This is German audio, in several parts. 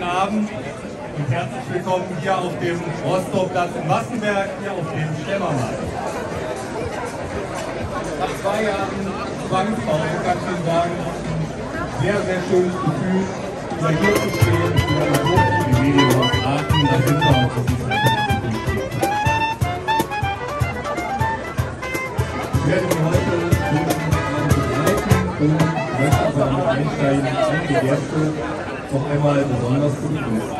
guten Abend und herzlich willkommen hier auf dem Rostockplatz in Wassenberg, hier auf dem Schlemmermarkt. Nach zwei Jahren Zwangspause kann ich Ihnen sagen, ein sehr, sehr schönes Gefühl, über hier zu stehen, über das hochgute Medienhaus Aachen, da sind wir auch Ich werde Sie heute begleiten und möchte aber damit einsteigen, einige Gäste noch einmal besonders zu begrüßen.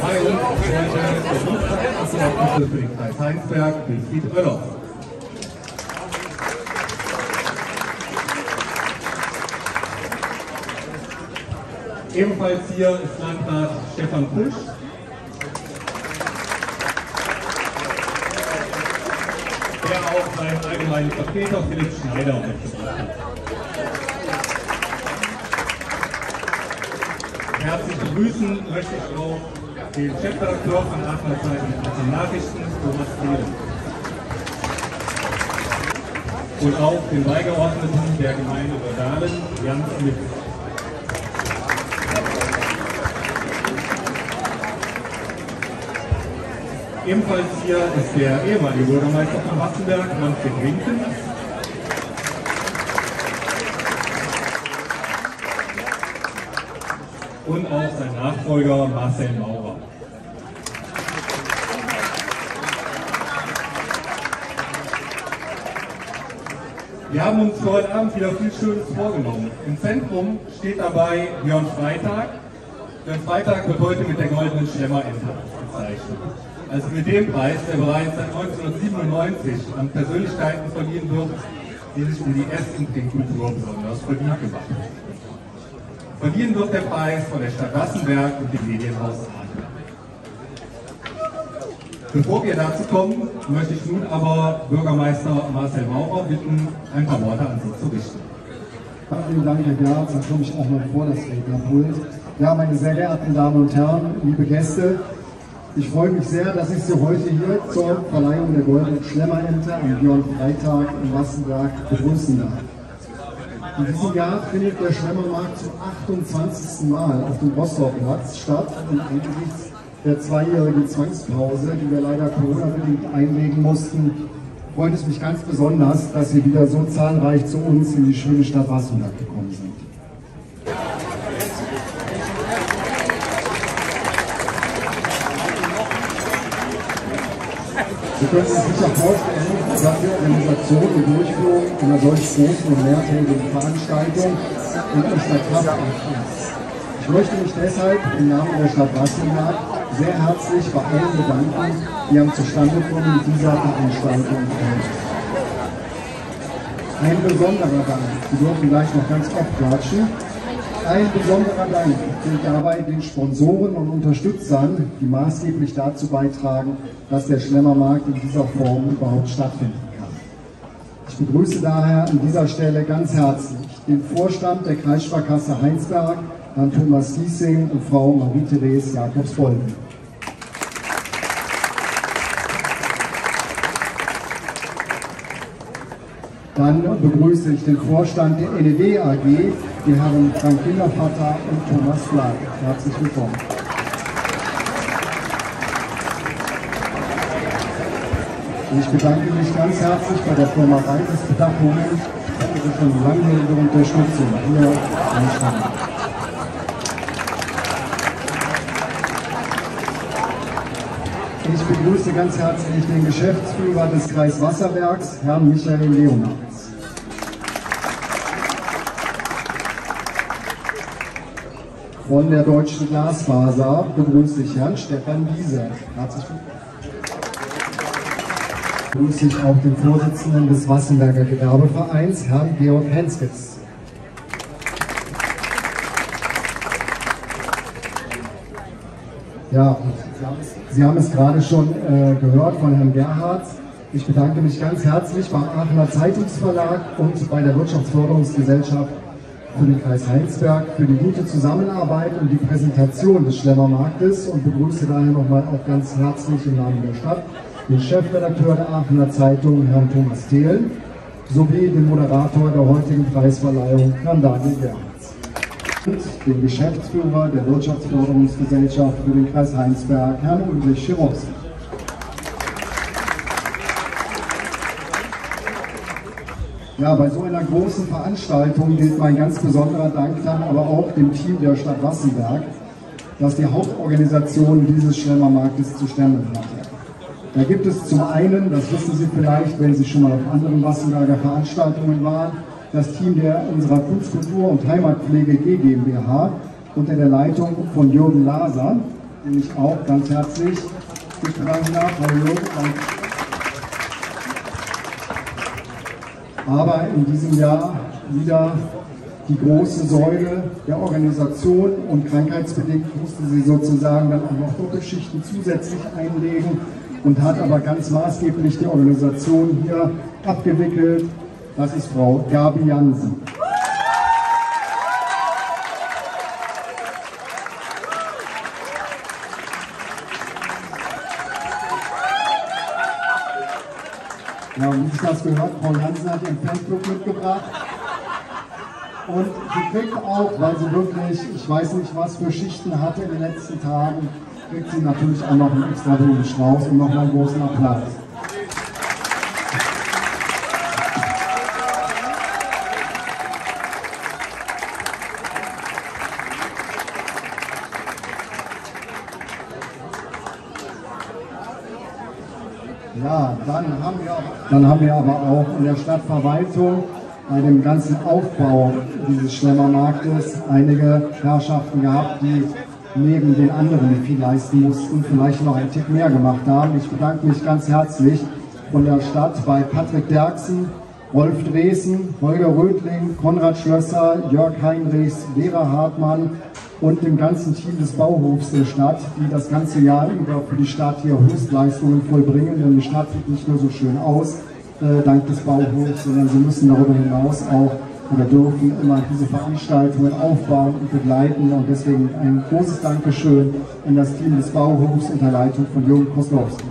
Bei uns heute der Bundesverkehrsabgeordnete für den Kreis Heinsberg, Wilfried Oelloff. Ebenfalls hier ist Landrat Stefan Pusch. Der auch seinen allgemeinen Vertreter Philipp Schneider mitgebracht hat. Herzlich begrüßen möchte ich auch den Chefredakteur von Aachener Zeitung Nachrichten, Thomas Thielen. Und auch den Beigeordneten der Gemeinde Berdalen, Jan Smith. Ebenfalls hier ist der ehemalige Bürgermeister von Wassenberg, Manfred Winken. Und auch sein Nachfolger Marcel Maurer. Wir haben uns für heute Abend wieder viel Schönes vorgenommen. Im Zentrum steht dabei Björn Freitag. Björn Freitag wird heute mit der goldenen Schlemmerente bezeichnet. Also mit dem Preis, der bereits seit 1997 an Persönlichkeiten verliehen wird, die sich um die Essen-Kultur besonders verdient gemacht haben. Verliehen wird der Preis von der Stadt Wassenberg und dem Medienhaus Aachen. Bevor wir dazu kommen, möchte ich nun aber Bürgermeister Marcel Maurer bitten, ein paar Worte an Sie zu richten. Vielen Dank, Herr Gerz. Dann komme ich auch mal vor das Rednerpult. Ja, meine sehr geehrten Damen und Herren, liebe Gäste, ich freue mich sehr, dass ich Sie heute hier zur Verleihung der Goldenen Schlemmerente am Björn Freitag in Wassenberg begrüßen darf. In diesem Jahr findet der Schlemmermarkt zum 28. Mal auf dem Rostockplatz statt und angesichts der zweijährigen Zwangspause, die wir leider Corona-bedingt einlegen mussten, freut es mich ganz besonders, dass Sie wieder so zahlreich zu uns in die schöne Stadt Wassenberg gekommen sind. Sie können sich sicher vorstellen, die Organisation und Durchführung einer solch großen und mehrtägigen Veranstaltung in unserer Kraft ist. Ich möchte mich deshalb im Namen der Stadt Wassenberg sehr herzlich bei allen bedanken, die am Zustandekommen dieser Veranstaltung helfen. Ein besonderer Dank, Sie dürfen gleich noch ganz oft klatschen, ein besonderer Dank gilt dabei den Sponsoren und Unterstützern, die maßgeblich dazu beitragen, dass der Schlemmermarkt in dieser Form überhaupt stattfinden kann. Ich begrüße daher an dieser Stelle ganz herzlich den Vorstand der Kreissparkasse Heinsberg, Herrn Thomas Giesing und Frau Marie-Therese Jakobs-Bolden. Dann begrüße ich den Vorstand der NEW AG, die Herren Frank Kindervater und Thomas Flag. Herzlich willkommen. Ich bedanke mich ganz herzlich bei der Firma Reites Bedachungen für ihre schon langjährige Unterstützung hier am Stand. Ich begrüße ganz herzlich den Geschäftsführer des Kreis Wasserwerks, Herrn Michael Leonards. Von der Deutschen Glasfaser begrüße ich Herrn Stefan Wiese. Herzlich willkommen. Begrüße ich auch den Vorsitzenden des Wassenberger Gewerbevereins, Herrn Georg Henskes. Ja, und Sie haben es, Sie haben es gerade schon äh, gehört von Herrn Gerhardt. Ich bedanke mich ganz herzlich beim Aachener Zeitungsverlag und bei der Wirtschaftsförderungsgesellschaft für den Kreis Heinsberg für die gute Zusammenarbeit und die Präsentation des Schlemmermarktes und begrüße daher nochmal auch ganz herzlich im Namen der Stadt den Chefredakteur der Aachener Zeitung, Herrn Thomas Thelen, sowie den Moderator der heutigen Preisverleihung, Herrn Daniel Gerhardt. den Geschäftsführer der Wirtschaftsförderungsgesellschaft für den Kreis Heinsberg, Herrn Ulrich Schirowski. Ja, bei so einer großen Veranstaltung gilt mein ganz besonderer Dank dann aber auch dem Team der Stadt Wassenberg, das die Hauptorganisation dieses Schlemmermarktes zu stemmen hatte. Da gibt es zum einen, das wissen Sie vielleicht, wenn Sie schon mal auf anderen Wassenberger Veranstaltungen waren, das Team der unserer Kunstkultur und Heimatpflege GmbH unter der Leitung von Jürgen Laser, den ich auch ganz herzlich begrüßen darf. Hallo aber in diesem Jahr wieder die große Säule der Organisation und krankheitsbedingt musste sie sozusagen dann auch noch Doppelschichten zusätzlich einlegen und hat aber ganz maßgeblich die Organisation hier abgewickelt. Das ist Frau Gabi Jansen. Ja, und wie ich das gehört, Frau Jansen hat ihren Fanclub mitgebracht. Und sie kriegt auch, weil sie wirklich, ich weiß nicht, was für Schichten hatte in den letzten Tagen, kriegt sie natürlich auch noch einen extra Blumenstrauß und nochmal einen großen Applaus. Ja, dann haben, wir, dann haben wir aber auch in der Stadtverwaltung bei dem ganzen Aufbau dieses Schlemmermarktes einige Herrschaften gehabt, die neben den anderen, die viel leisten mussten, vielleicht noch einen Tick mehr gemacht haben. Ich bedanke mich ganz herzlich von der Stadt bei Patrick Derksen, Rolf Dresen, Holger Rödling, Konrad Schlösser, Jörg Heinrichs, Vera Hartmann und dem ganzen Team des Bauhofs der Stadt, die das ganze Jahr über für die Stadt hier Höchstleistungen vollbringen. Denn die Stadt sieht nicht nur so schön aus, äh, dank des Bauhofs, sondern sie müssen darüber hinaus auch oder dürfen immer diese Veranstaltungen aufbauen und begleiten. Und deswegen ein großes Dankeschön an das Team des Bauhofs unter Leitung von Jürgen Koslowski.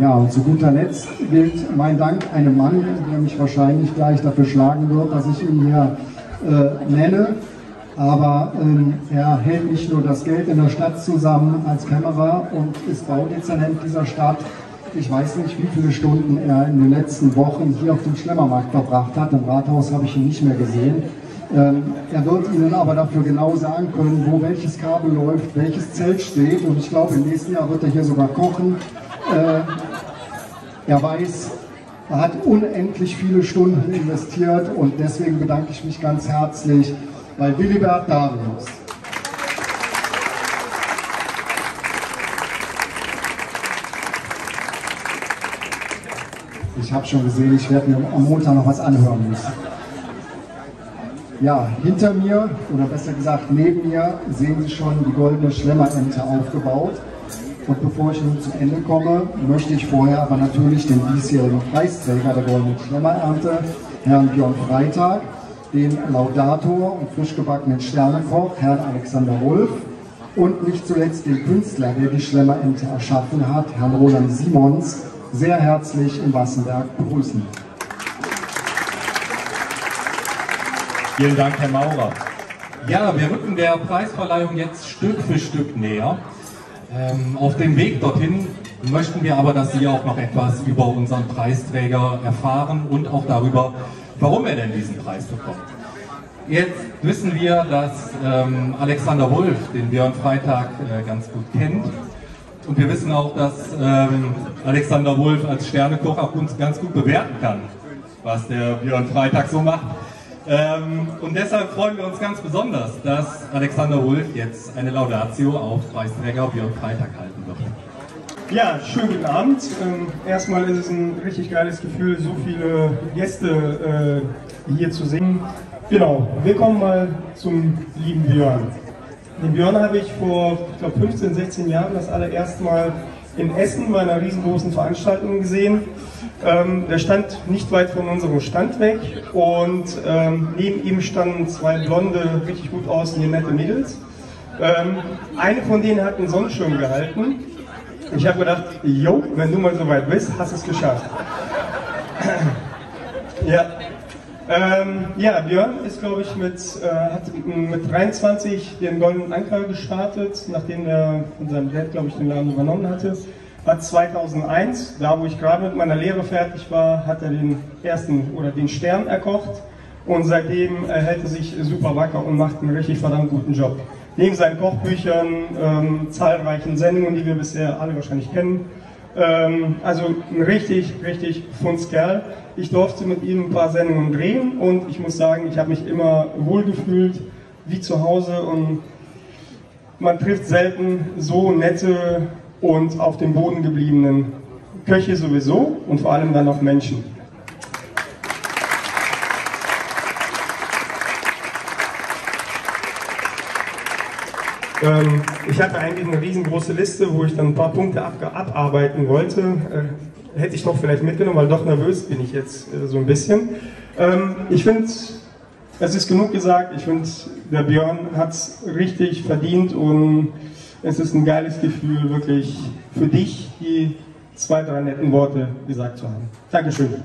Ja, und zu guter Letzt gilt mein Dank einem Mann, der mich wahrscheinlich gleich dafür schlagen wird, dass ich ihn hier äh, nenne. Aber ähm, er hält nicht nur das Geld in der Stadt zusammen als Kämmerer und ist Baudezernent dieser Stadt. Ich weiß nicht, wie viele Stunden er in den letzten Wochen hier auf dem Schlemmermarkt verbracht hat. Im Rathaus habe ich ihn nicht mehr gesehen. Ähm, er wird Ihnen aber dafür genau sagen können, wo welches Kabel läuft, welches Zelt steht. Und ich glaube, im nächsten Jahr wird er hier sogar kochen. Äh, er weiß, er hat unendlich viele Stunden investiert und deswegen bedanke ich mich ganz herzlich bei Willibert Darius. Ich habe schon gesehen, ich werde mir am Montag noch was anhören müssen. Ja, hinter mir, oder besser gesagt neben mir, sehen Sie schon die goldene Schlemmerente aufgebaut. Und bevor ich nun zum Ende komme, möchte ich vorher aber natürlich den diesjährigen Preisträger der Goldenen Schlemmerernte, Herrn Björn Freitag, den Laudator und frisch gebackenen Sternekoch, Herrn Alexander Wolf, und nicht zuletzt den Künstler, der die Schlemmerente erschaffen hat, Herrn Roland Simons, sehr herzlich in Wassenberg begrüßen. Vielen Dank, Herr Maurer. Ja, wir rücken der Preisverleihung jetzt Stück für Stück näher. Ähm, auf dem Weg dorthin möchten wir aber, dass Sie auch noch etwas über unseren Preisträger erfahren und auch darüber, warum er denn diesen Preis bekommt. Jetzt wissen wir, dass ähm, Alexander Wolf den Björn Freitag äh, ganz gut kennt. Und wir wissen auch, dass ähm, Alexander Wolf als Sternekoch auch uns ganz gut bewerten kann, was der Björn Freitag so macht. Ähm, und deshalb freuen wir uns ganz besonders, dass Alexander Wolf jetzt eine Laudatio auf Preisträger Björn Freitag halten wird. Ja, schönen guten Abend. Ähm, erstmal ist es ein richtig geiles Gefühl, so viele Gäste äh, hier zu sehen. Genau, wir kommen mal zum lieben Björn. Den Björn habe ich vor, ich glaube, 15, 16 Jahren das allererste Mal in Essen bei einer riesengroßen Veranstaltung gesehen. Ähm, der stand nicht weit von unserem Stand weg und ähm, neben ihm standen zwei blonde, richtig gut aussehende, nette Mädels. Ähm, eine von denen hat einen Sonnenschirm gehalten. Ich habe gedacht, jo, wenn du mal so weit bist, hast du es geschafft. ja, Ähm, ja, Björn ist, glaube ich, mit, äh, hat mit 23 den Goldenen Anker gestartet, nachdem er von seinem Dad, glaube ich, den Laden übernommen hatte. Hat 2001, da wo ich gerade mit meiner Lehre fertig war, hat er den ersten oder den Stern erkocht und seitdem äh, hält er sich super wacker und macht einen richtig verdammt guten Job. Neben seinen Kochbüchern, ähm, zahlreichen Sendungen, die wir bisher alle wahrscheinlich kennen, ähm, also ein richtig, richtig Fundskerl. Ich durfte mit ihm ein paar Sendungen drehen und ich muss sagen, ich habe mich immer wohlgefühlt, wie zu Hause und man trifft selten so nette und auf dem Boden gebliebenen Köche sowieso und vor allem dann auch Menschen. Ähm, ich hatte eigentlich eine riesengroße Liste, wo ich dann ein paar Punkte ab abarbeiten wollte. Äh, hätte ich doch vielleicht mitgenommen, weil doch nervös bin ich jetzt äh, so ein bisschen. Ähm, ich finde, es ist genug gesagt. Ich finde, der Björn hat es richtig verdient und es ist ein geiles Gefühl, wirklich für dich die zwei, drei netten Worte gesagt zu haben. Dankeschön.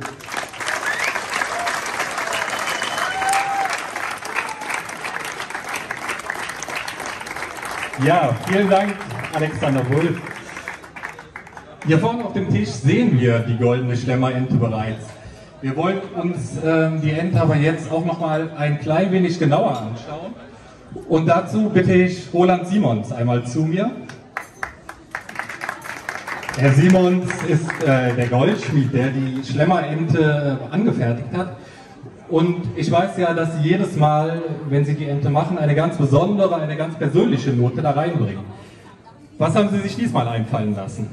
Ja, vielen Dank, Alexander Wulff. Hier vorne auf dem Tisch sehen wir die goldene Schlemmerente bereits. Wir wollen uns ähm, die Ente aber jetzt auch noch mal ein klein wenig genauer anschauen. Und dazu bitte ich Roland Simons einmal zu mir. Herr Simons ist äh, der Goldschmied, der die Schlemmerente äh, angefertigt hat. Und ich weiß ja, dass Sie jedes Mal, wenn Sie die Ente machen, eine ganz besondere, eine ganz persönliche Note da reinbringen. Was haben Sie sich diesmal einfallen lassen?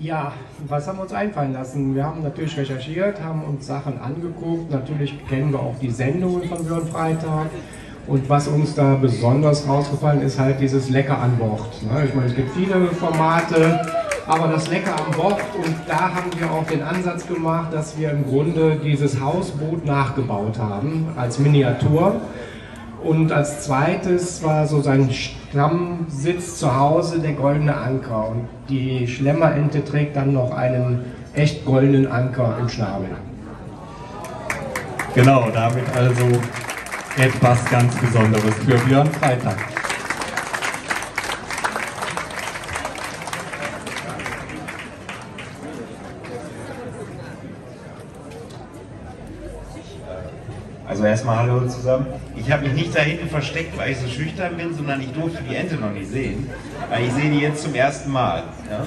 Ja, was haben wir uns einfallen lassen? Wir haben natürlich recherchiert, haben uns Sachen angeguckt. Natürlich kennen wir auch die Sendungen von Björn Freitag. Und was uns da besonders rausgefallen ist, halt dieses Lecker an Bord. Ne? Ich meine, es gibt viele Formate, aber das Lecker an Bord und da haben wir auch den Ansatz gemacht, dass wir im Grunde dieses Hausboot nachgebaut haben als Miniatur. Und als zweites war so sein Stammsitz zu Hause der goldene Anker. Und die Schlemmerente trägt dann noch einen echt goldenen Anker im Schnabel. Genau, damit also etwas ganz Besonderes für Björn Freitag. Also erstmal Hallo zusammen. Ich habe mich nicht da hinten versteckt, weil ich so schüchtern bin, sondern ich durfte die Ente noch nicht sehen. Weil ich sehe die jetzt zum ersten Mal. Ja?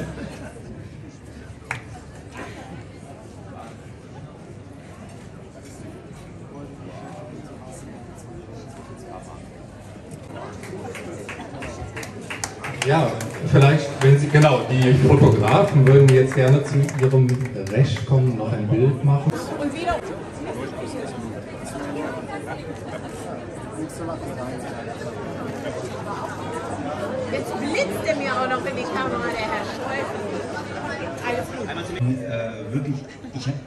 Ja, vielleicht, wenn Sie, genau, die Fotografen würden jetzt gerne zu Ihrem Recht kommen, noch ein Bild machen. Und wieder. Jetzt blitzt er mir auch noch in die Kamera, der Herr Stolz. Alles gut. Äh, wirklich, ich habe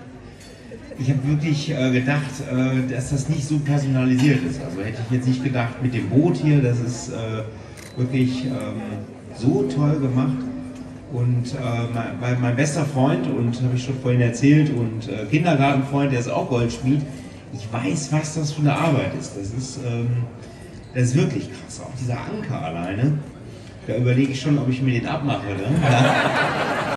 ich hab wirklich äh, gedacht, äh, dass das nicht so personalisiert ist. Also hätte ich jetzt nicht gedacht, mit dem Boot hier, das ist äh, wirklich ähm, so toll gemacht. Und äh, mein, mein, mein, bester Freund, und habe ich schon vorhin erzählt, und äh, Kindergartenfreund, der ist auch Goldschmied, ich weiß, was das für eine Arbeit ist. Das ist, ähm, das ist wirklich krass. Auch dieser Anker alleine, da überlege ich schon, ob ich mir den abmache. Ne?